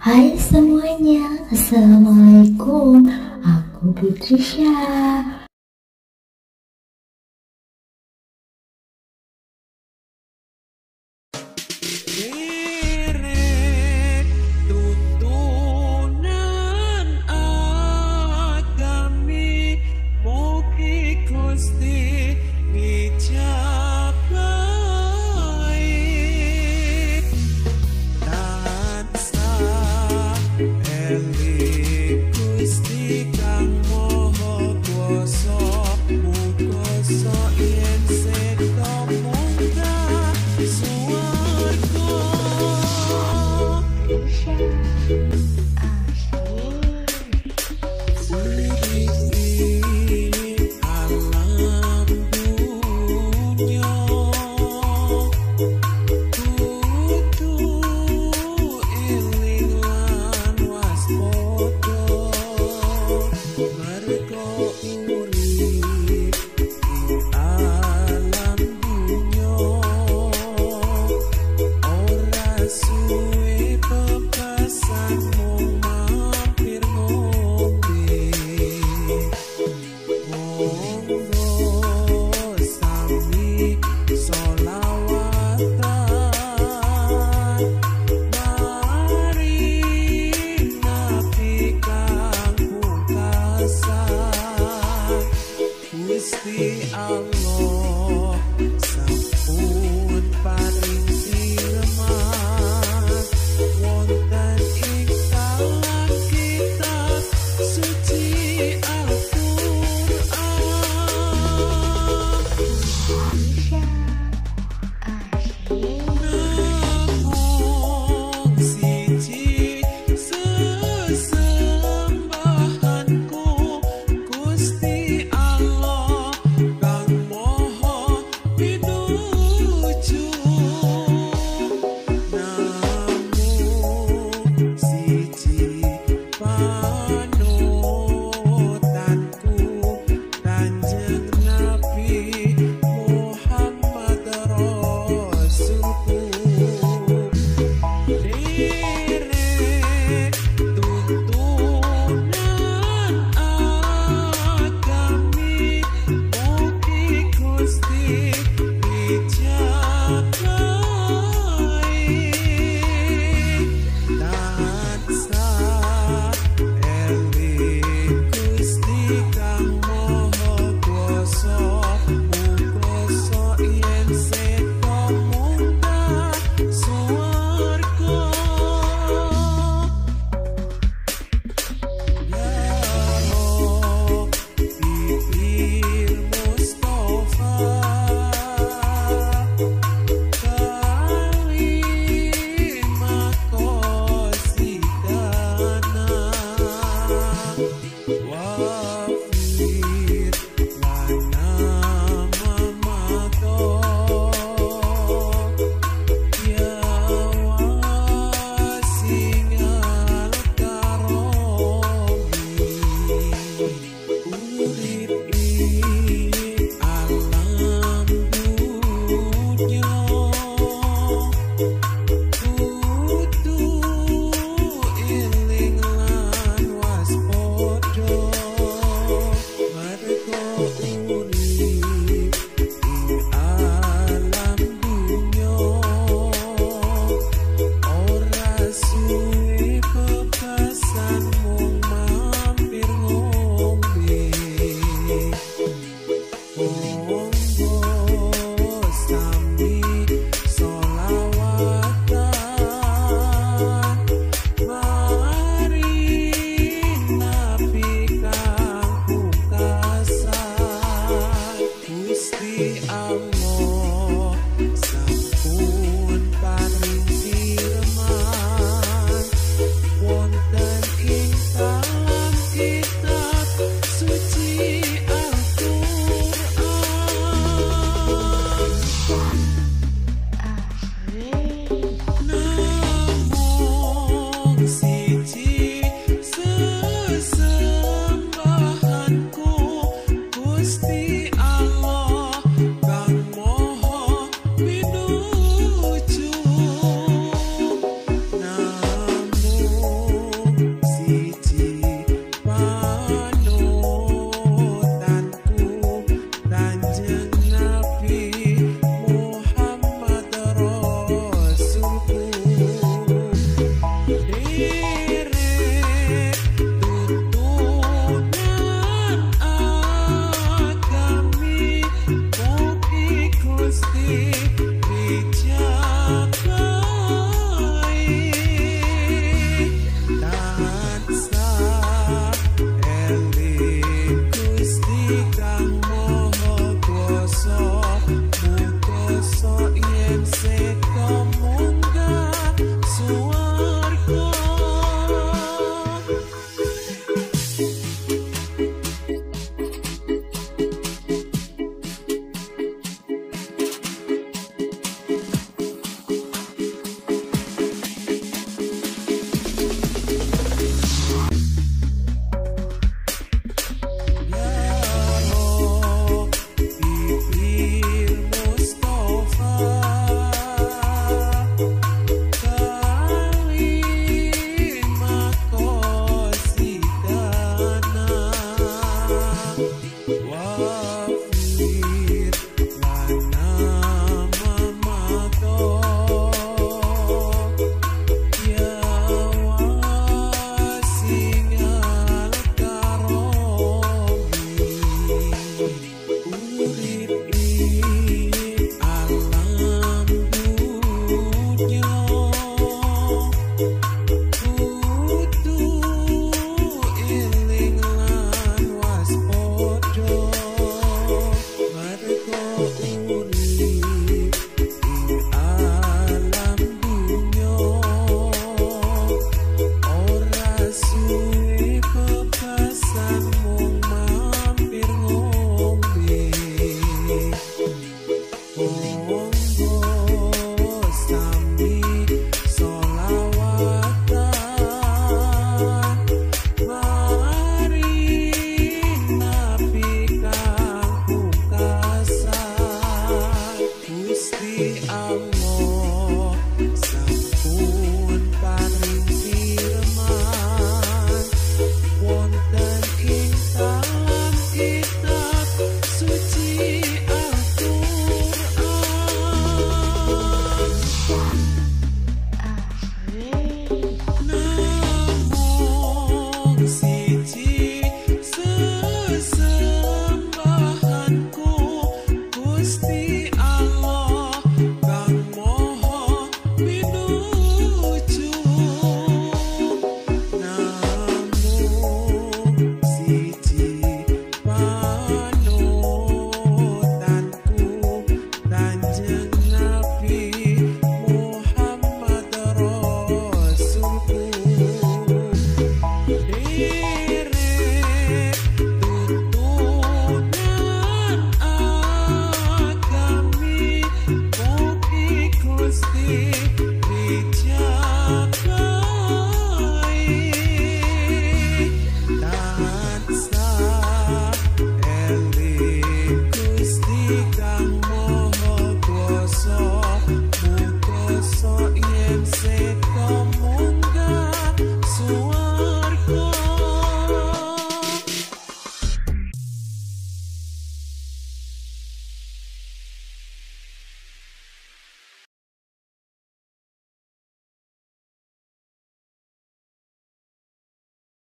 Hai semuanya, Assalamualaikum. Aku Putri Syah delicado. love.